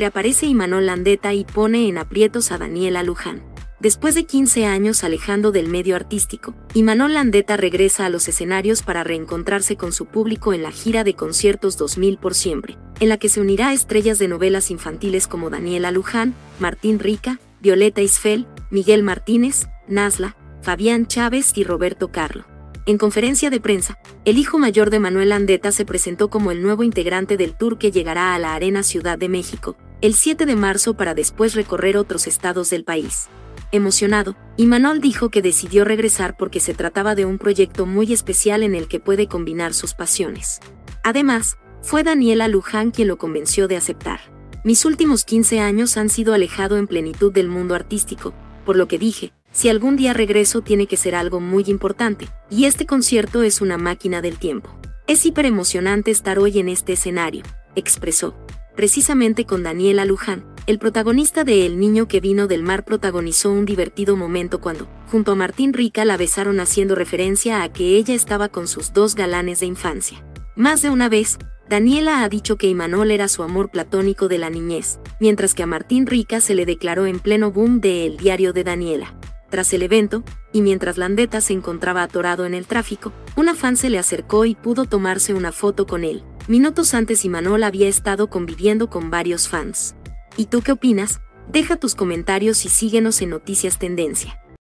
reaparece Imanol Landeta y pone en aprietos a Daniela Luján. Después de 15 años alejando del medio artístico, Imanol Landeta regresa a los escenarios para reencontrarse con su público en la gira de conciertos 2000 por siempre, en la que se unirá a estrellas de novelas infantiles como Daniela Luján, Martín Rica, Violeta Isfel, Miguel Martínez, Nasla, Fabián Chávez y Roberto Carlo. En conferencia de prensa, el hijo mayor de Manuel Landeta se presentó como el nuevo integrante del tour que llegará a la Arena Ciudad de México, el 7 de marzo para después recorrer otros estados del país. Emocionado, Imanol dijo que decidió regresar porque se trataba de un proyecto muy especial en el que puede combinar sus pasiones. Además, fue Daniela Luján quien lo convenció de aceptar. Mis últimos 15 años han sido alejado en plenitud del mundo artístico, por lo que dije, si algún día regreso tiene que ser algo muy importante, y este concierto es una máquina del tiempo. Es hiper emocionante estar hoy en este escenario, expresó precisamente con Daniela Luján, el protagonista de El niño que vino del mar protagonizó un divertido momento cuando, junto a Martín Rica, la besaron haciendo referencia a que ella estaba con sus dos galanes de infancia. Más de una vez, Daniela ha dicho que Imanol era su amor platónico de la niñez, mientras que a Martín Rica se le declaró en pleno boom de El diario de Daniela. Tras el evento, y mientras Landeta se encontraba atorado en el tráfico, una fan se le acercó y pudo tomarse una foto con él. Minutos antes Imanol había estado conviviendo con varios fans. ¿Y tú qué opinas? Deja tus comentarios y síguenos en Noticias Tendencia.